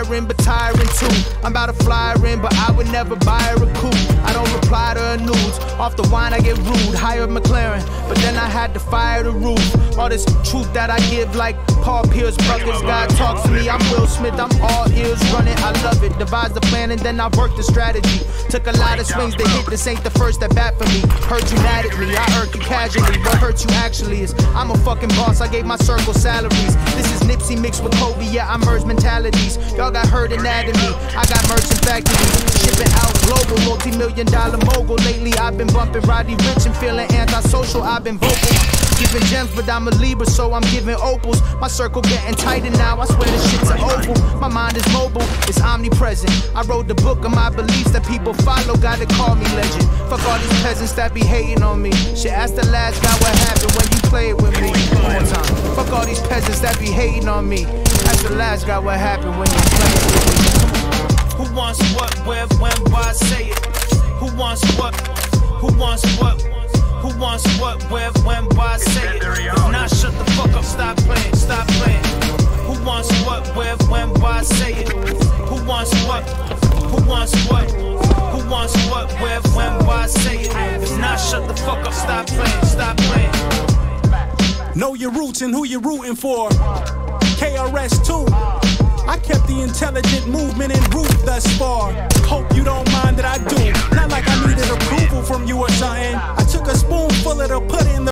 inspiring but tiring too. I'm about to fly in, but I would never buy her a coupe. Reply to her nudes. Off the wine, I get rude. Hired McLaren, but then I had to fire the roof. All this truth that I give, like Paul Pierce buckets. God talks to me, I'm Will Smith, I'm all ears running. I love it. Devise the plan and then I work the strategy. Took a lot of swings to hit. This ain't the first that bat for me. Hurt you mad at me, I hurt you casually. What hurt you actually is I'm a fucking boss. I gave my circle salaries. This is Nipsey mixed with Kobe. Yeah, I merge mentalities. Y'all got hurt anatomy. I got merchant factories. Shipping out global, multi-million dollar mogul. Lately I've been bumping Roddy Ricch and feeling antisocial. I've been vocal. Giving gems, but I'm a Libra, so I'm giving opals. My circle getting tighter now. I swear this shit's an oval. My mind is mobile, it's omnipresent. I wrote the book of my beliefs that people follow. Gotta call me legend. Fuck all these peasants that be hating on me. Shit, ask the last guy what happened when you played with me. One time. Fuck all these peasants that be hating on me. Ask the last guy what happened when you played with me. Who wants what, where, when, why, say it? Who wants what? Who wants what? Who wants what, where, when, why, say it. If not, shut the fuck up, stop playing, stop playing. Who wants what, where, when, why, say it. Who wants what? Who wants what? Who wants what, where, when, why, say it. If not, shut the fuck up, stop playing, stop playing. Know your roots and who you're rooting for. KRS 2. I kept the intelligent movement en route thus far. I took a spoonful of the pudding